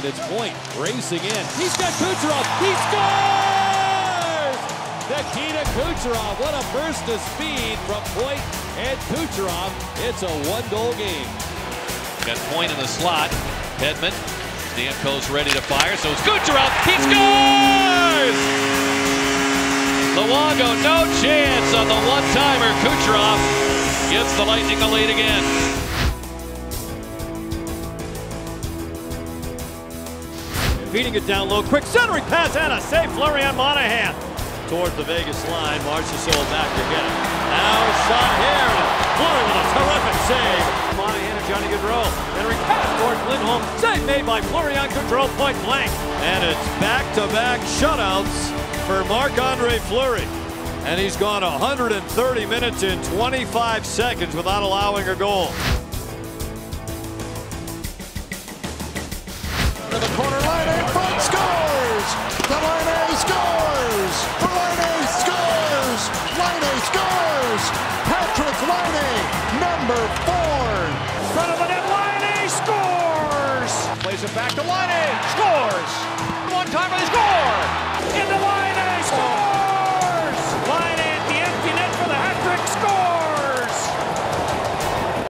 And it's Point racing in. He's got Kucherov. He scores! Nikita Kucherov. What a burst of speed from Point and Kucherov. It's a one-goal game. Got Point in the slot. Hedman. Stamkos ready to fire. So it's Kucherov. He scores! Luongo, no chance on the one-timer. Kucherov gives the Lightning the lead again. Feeding it down low. Quick centering pass and a save. Fleury on Monahan towards the Vegas line. Marchessault back to get it. Now shot here. Fleury with a terrific save. Monahan and Johnny Gaudreau. Entering pass towards Lindholm. Save made by Fleury on Gaudreau point blank. And it's back-to-back shutouts for Marc-Andre Fleury. And he's gone 130 minutes in 25 seconds without allowing a goal. Scores! The Laine scores! Laine scores! Patrik Laine, number four! Front of the net, Laine scores! Plays it back to Laine scores! One timer, they score!